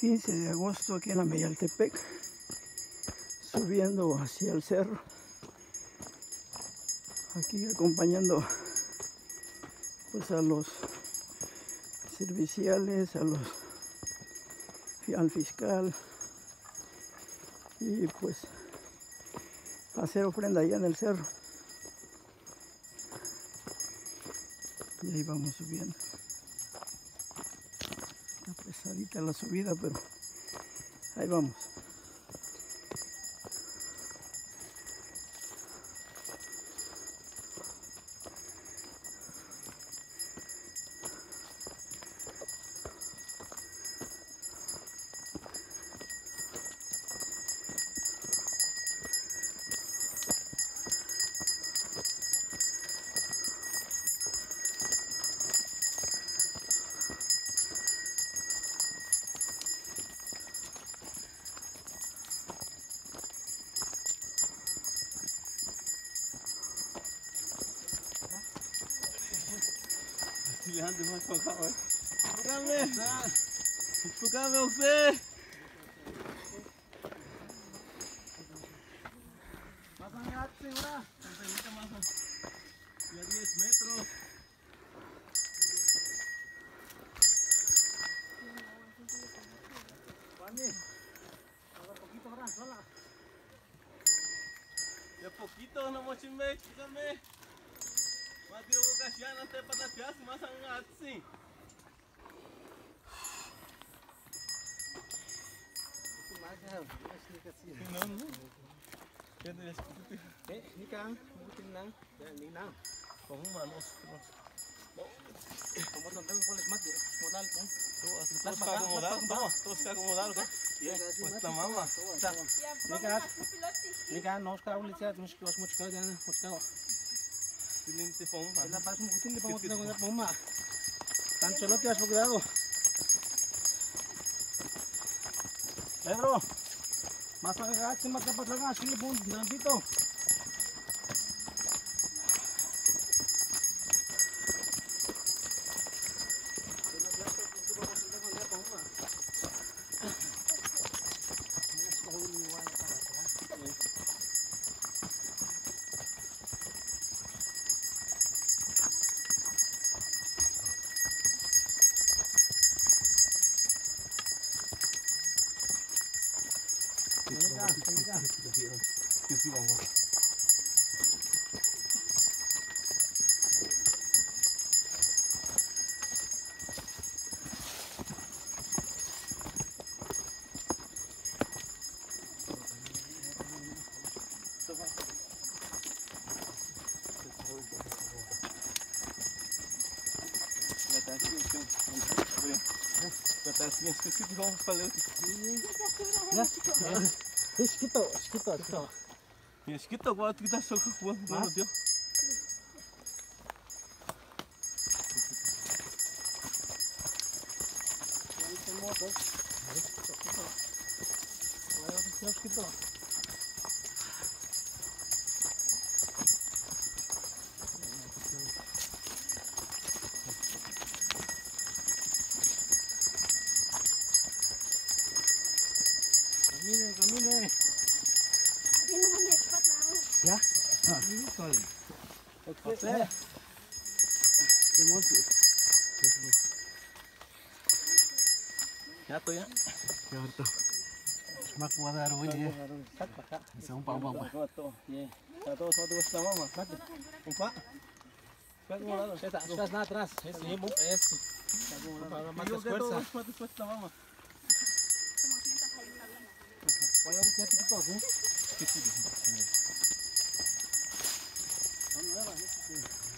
15 de agosto aquí en la Meyaltepec, subiendo hacia el cerro. Aquí acompañando pues a los serviciales, a los al fiscal y pues hacer ofrenda allá en el cerro. Y ahí vamos subiendo. La subida, pero ahí vamos. Cá, vai. Espugame! Espugame você! Pasa mi ate, ora. Tantangita más. Ya 10 metros. Juani, ahora poquito, ahora, sola. Ya poquito, no mochime, espugame. Mati Neka, noška ulica, muška, muška, muška, muška. Kutilin ti pong ha. Kailan para sumukutin di pa mo tinagunat pong ma. Tansulot yas magdado. Pedro, masang kagat si magkapat lang ang silibong. Tos ka acomodar, toma. Tos ka 예, 시켰다, 시켰다, 시켰다. 예, 시켰다고 어떻게 다시 저거 구하면 돼요? 뭐, 뭐, 뭐, 뭐, 뭐, 뭐, 뭐, 뭐, dia. Esquito. Camine, camine. Ya? José. Ya ya. Harto. Smak pau. Foto. Ya. Satu um é Bayağı bir que git bakayım. Kesin. Tamam, ne var? Ne